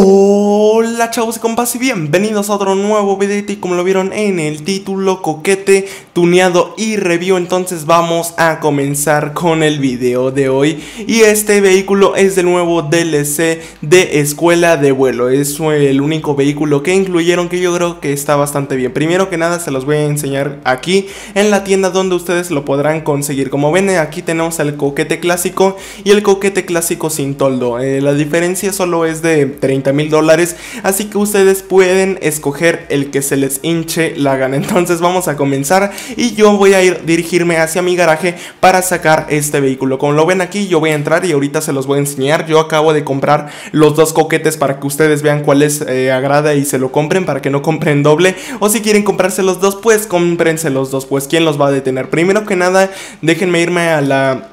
Oh. Hola chavos y compas y bienvenidos a otro nuevo video y como lo vieron en el título coquete, tuneado y review entonces vamos a comenzar con el video de hoy. Y este vehículo es el nuevo DLC de escuela de vuelo, es el único vehículo que incluyeron que yo creo que está bastante bien, primero que nada se los voy a enseñar aquí en la tienda donde ustedes lo podrán conseguir, como ven aquí tenemos el coquete clásico y el coquete clásico sin toldo, eh, la diferencia solo es de 30 mil dólares. Así que ustedes pueden escoger el que se les hinche la gana. Entonces vamos a comenzar y yo voy a ir dirigirme hacia mi garaje para sacar este vehículo. Como lo ven aquí, yo voy a entrar y ahorita se los voy a enseñar. Yo acabo de comprar los dos coquetes para que ustedes vean cuál les eh, agrada y se lo compren para que no compren doble. O si quieren comprarse los dos, pues cómprense los dos. Pues quién los va a detener. Primero que nada, déjenme irme a la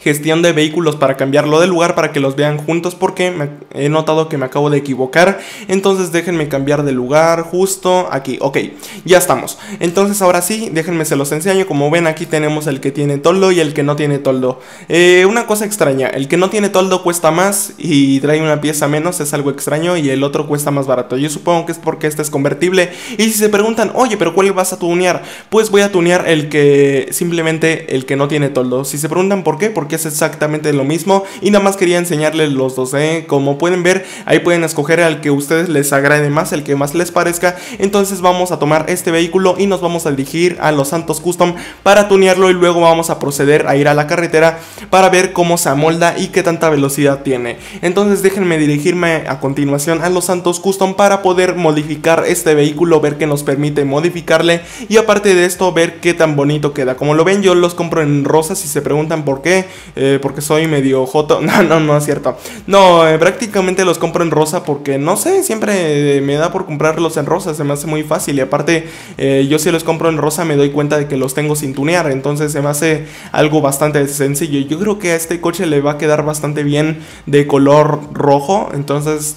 gestión de vehículos para cambiarlo de lugar para que los vean juntos porque he notado que me acabo de equivocar. Entonces déjenme cambiar de lugar justo aquí. Ok, ya estamos. Entonces ahora sí, déjenme se los enseño. Como ven aquí tenemos el que tiene toldo y el que no tiene toldo. Eh, una cosa extraña, el que no tiene toldo cuesta más y trae una pieza menos, es algo extraño y el otro cuesta más barato. Yo supongo que es porque este es convertible. Y si se preguntan, oye, pero ¿cuál vas a tunear? Pues voy a tunear el que simplemente el que no tiene toldo. Si se preguntan por qué, porque que es exactamente lo mismo. Y nada más quería enseñarles los dos, ¿eh? como pueden ver ahí pueden escoger al que ustedes les agrade más, el que más les parezca, entonces vamos a tomar este vehículo y nos vamos a dirigir a los Santos Custom para tunearlo y luego vamos a proceder a ir a la carretera para ver cómo se amolda y qué tanta velocidad tiene, entonces déjenme dirigirme a continuación a los Santos Custom para poder modificar este vehículo, ver qué nos permite modificarle y aparte de esto ver qué tan bonito queda, como lo ven yo los compro en rosas si se preguntan por qué, eh, porque soy medio joto. No, no, no es cierto. No, eh, prácticamente los compro en rosa porque no sé, siempre me da por comprarlos en rosa, se me hace muy fácil. Y aparte, eh, yo si los compro en rosa me doy cuenta de que los tengo sin tunear, entonces se me hace algo bastante sencillo. Yo creo que a este coche le va a quedar bastante bien de color rojo, entonces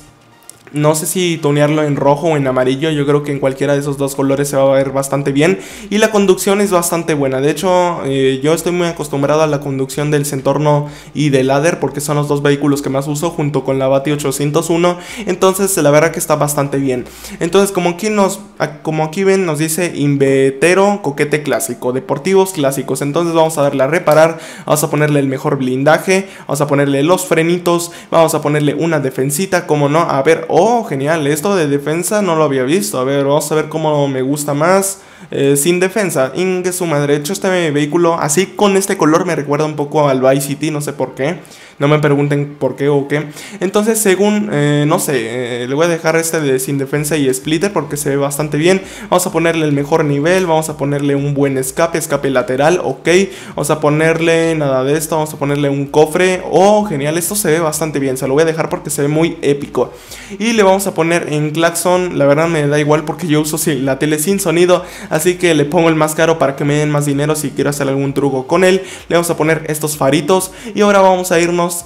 no sé si tonearlo en rojo o en amarillo, yo creo que en cualquiera de esos dos colores se va a ver bastante bien. Y la conducción es bastante buena, de hecho eh, yo estoy muy acostumbrado a la conducción del Centorno y del Ladder porque son los dos vehículos que más uso junto con la Bati 801. Entonces la verdad que está bastante bien. Entonces como aquí, nos, como aquí ven nos dice Invetero Coquete Clásico, Deportivos Clásicos. Entonces vamos a darle a reparar, vamos a ponerle el mejor blindaje, vamos a ponerle los frenitos, vamos a ponerle una defensita, como no, a ver, genial, esto de defensa no lo había visto. A ver, vamos a ver cómo me gusta más. Eh, sin defensa, ingue su madre. De hecho, este vehículo, así con este color, me recuerda un poco al Vice City, no sé por qué. No me pregunten por qué o qué. Entonces, según, eh, no sé, eh, le voy a dejar este de sin defensa y splitter porque se ve bastante bien. Vamos a ponerle el mejor nivel, vamos a ponerle un buen escape, escape lateral, ok. Vamos a ponerle nada de esto, vamos a ponerle un cofre. Oh, genial, esto se ve bastante bien. Se lo voy a dejar porque se ve muy épico. Y le vamos a poner en claxon, la verdad me da igual porque yo uso la tele sin sonido. Así que le pongo el más caro para que me den más dinero si quiero hacer algún truco con él. Le vamos a poner estos faritos. Y ahora vamos a irnos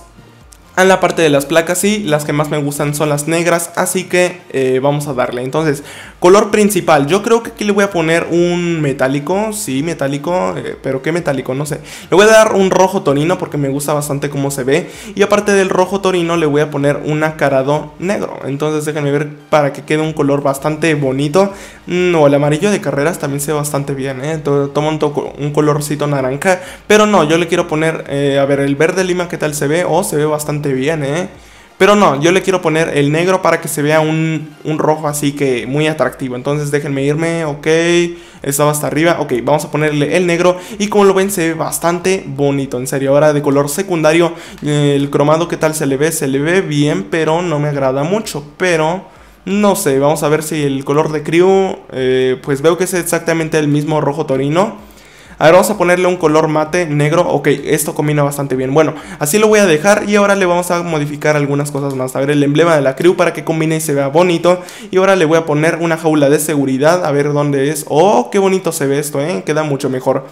a la parte de las placas y las que más me gustan son las negras, así que eh, vamos a darle. Entonces, color principal, yo creo que aquí le voy a poner un metálico, sí, metálico, eh, pero ¿qué metálico? No sé. Le voy a dar un rojo torino porque me gusta bastante cómo se ve. Y aparte del rojo torino le voy a poner un acarado negro. Entonces déjenme ver para que quede un color bastante bonito. No, el amarillo de carreras también se ve bastante bien, ¿eh? Toma un, colorcito naranja, pero no, yo le quiero poner, a ver, el verde lima, ¿qué tal se ve? Oh, se ve bastante bien, ¿eh? Pero no, yo le quiero poner el negro para que se vea un, rojo así que muy atractivo. Entonces déjenme irme, ok, estaba hasta arriba, ok, vamos a ponerle el negro. Y como lo ven se ve bastante bonito, en serio. Ahora de color secundario, el cromado que tal se le ve, se le ve bien, pero no me agrada mucho. Pero no sé, vamos a ver si el color de crew, eh, pues veo que es exactamente el mismo rojo torino. A ver, vamos a ponerle un color mate negro. Ok, esto combina bastante bien. Bueno, así lo voy a dejar y ahora le vamos a modificar algunas cosas más. A ver, el emblema de la crew para que combine y se vea bonito. Y ahora le voy a poner una jaula de seguridad. A ver dónde es. Oh, qué bonito se ve esto, ¿eh? Queda mucho mejor.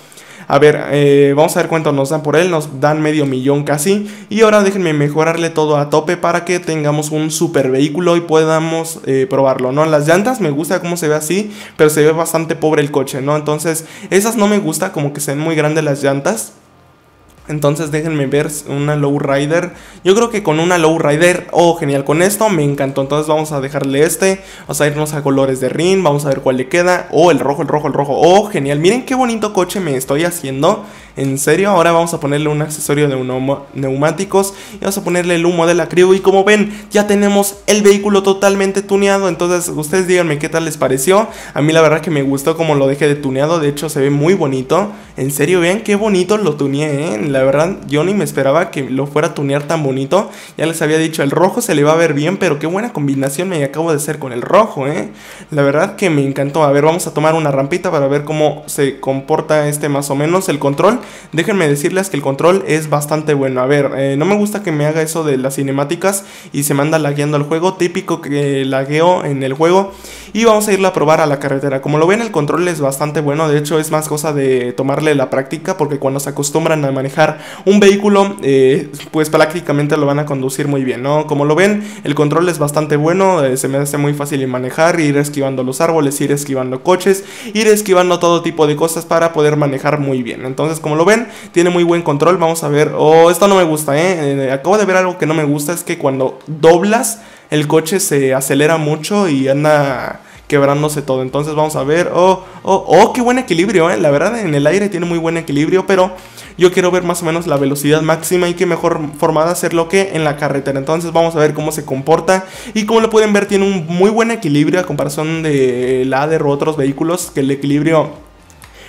A ver, eh, vamos a ver cuánto nos dan por él. Nos dan medio millón casi. Y ahora déjenme mejorarle todo a tope para que tengamos un super vehículo y podamos eh, probarlo, ¿no? Las llantas me gusta cómo se ve así, pero se ve bastante pobre el coche, ¿no? Entonces, esas no me gusta, como que se ven muy grandes las llantas. Entonces déjenme ver una low rider. Yo creo que con una low rider, oh genial, con esto me encantó. Entonces vamos a dejarle este. Vamos a irnos a colores de rin. Vamos a ver cuál le queda. Oh, el rojo, el rojo, el rojo. Oh, genial. Miren qué bonito coche me estoy haciendo. En serio, ahora vamos a ponerle un accesorio de neumáticos y vamos a ponerle el humo de la crew. Y como ven, ya tenemos el vehículo totalmente tuneado. Entonces, ustedes díganme qué tal les pareció. A mí la verdad que me gustó como lo dejé de tuneado. De hecho, se ve muy bonito. En serio, vean qué bonito lo tuneé, ¿eh? La verdad, yo ni me esperaba que lo fuera a tunear tan bonito. Ya les había dicho, el rojo se le va a ver bien, pero qué buena combinación me acabo de hacer con el rojo, ¿eh? La verdad que me encantó. A ver, vamos a tomar una rampita para ver cómo se comporta este más o menos el control. Déjenme decirles que el control es bastante bueno. A ver, eh, no me gusta que me haga eso de las cinemáticas y se manda lagueando el juego. Típico que lagueo en el juego. Y vamos a irla a probar a la carretera. Como lo ven, el control es bastante bueno. De hecho, es más cosa de tomarle la práctica. Porque cuando se acostumbran a manejar un vehículo, eh, pues prácticamente lo van a conducir muy bien, ¿no? Como lo ven, el control es bastante bueno. Eh, se me hace muy fácil manejar. Ir esquivando los árboles, ir esquivando coches, ir esquivando todo tipo de cosas para poder manejar muy bien. Entonces, como lo ven, tiene muy buen control. Vamos a ver. Oh, esto no me gusta, ¿eh? ¿eh? Acabo de ver algo que no me gusta. Es que cuando doblas, el coche se acelera mucho y anda quebrándose todo. Entonces vamos a ver. Oh, oh, oh, qué buen equilibrio, ¿eh? La verdad, en el aire tiene muy buen equilibrio, pero yo quiero ver más o menos la velocidad máxima y qué mejor forma de hacerlo que en la carretera. Entonces vamos a ver cómo se comporta. Y como lo pueden ver, tiene un muy buen equilibrio a comparación de ladder u otros vehículos, que el equilibrio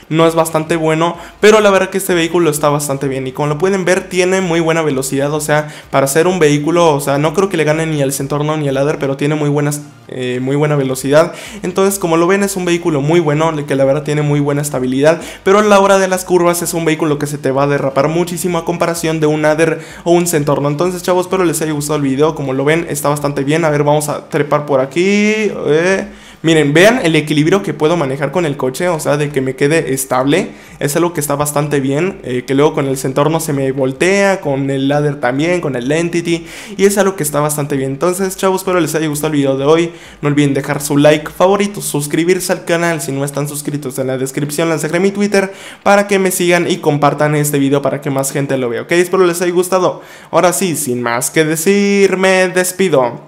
no es bastante bueno, pero la verdad que este vehículo está bastante bien y como lo pueden ver tiene muy buena velocidad, o sea, para ser un vehículo, o sea, no creo que le gane ni al Centorno ni al Ladder, pero tiene muy buenas eh, muy buena velocidad. Entonces, como lo ven, es un vehículo muy bueno, que la verdad tiene muy buena estabilidad, pero a la hora de las curvas es un vehículo que se te va a derrapar muchísimo a comparación de un Ladder o un Centorno. Entonces, chavos, espero les haya gustado el video, como lo ven, está bastante bien. A ver, vamos a trepar por aquí. Eh. Miren, vean el equilibrio que puedo manejar con el coche, o sea, de que me quede estable. Es algo que está bastante bien, eh, que luego con el Centorno se me voltea, con el Ladder también, con el Entity, y es algo que está bastante bien. Entonces, chavos, espero les haya gustado el video de hoy. No olviden dejar su like favorito, suscribirse al canal si no están suscritos. En la descripción les mi Twitter para que me sigan y compartan este video para que más gente lo vea, ¿ok? Espero les haya gustado. Ahora sí, sin más que decir, me despido.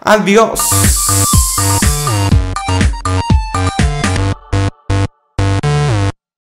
Adiós.